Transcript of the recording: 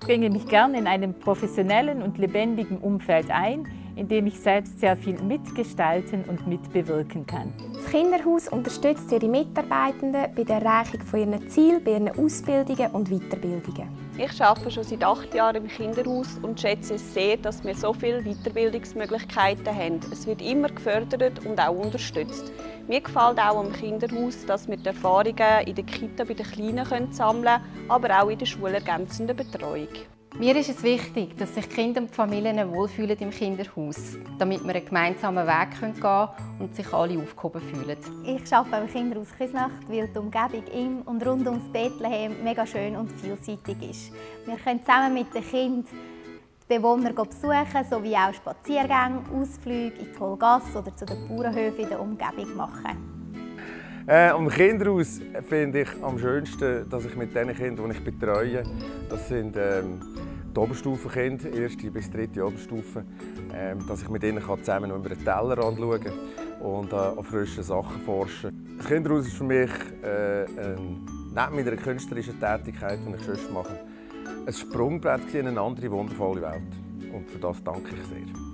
bringe mich gern in einem professionellen und lebendigen Umfeld ein, in dem ich selbst sehr viel mitgestalten und mitbewirken kann. Das Kinderhaus unterstützt ihre Mitarbeitenden bei der Erreichung von ihren Zielen, bei ihren Ausbildungen und Weiterbildungen. Ich arbeite schon seit acht Jahren im Kinderhaus und schätze es sehr, dass wir so viele Weiterbildungsmöglichkeiten haben. Es wird immer gefördert und auch unterstützt. Mir gefällt auch am Kinderhaus, dass wir die Erfahrungen in der Kita bei den Kleinen sammeln können, aber auch in der schulergänzenden Betreuung. Mir ist es wichtig, dass sich Kinder und Familien wohlfühlen im Kinderhaus, damit wir einen gemeinsamen Weg gehen können und sich alle aufgehoben fühlen. Ich arbeite im Kinderhaus Küsnacht, weil die Umgebung im und rund ums Bethlehem mega schön und vielseitig ist. Wir können zusammen mit den Kindern Bewohner besuchen, sowie auch Spaziergänge, Ausflüge in die Holgasse oder zu den Bauernhöfen in der Umgebung machen. Äh, am Kinderhaus finde ich am schönsten, dass ich mit den Kindern, die ich betreue, das sind ähm, die Oberstufenkinder, erste bis dritte Oberstufe, ähm, dass ich mit ihnen zusammen über den Teller anschauen und äh, an frischen Sachen forschen. Das Kinderhaus ist für mich äh, ein, neben meiner künstlerischen Tätigkeit, die ich sonst mache, ein Sprungbrett in eine andere wundervolle Welt. Und für das danke ich sehr.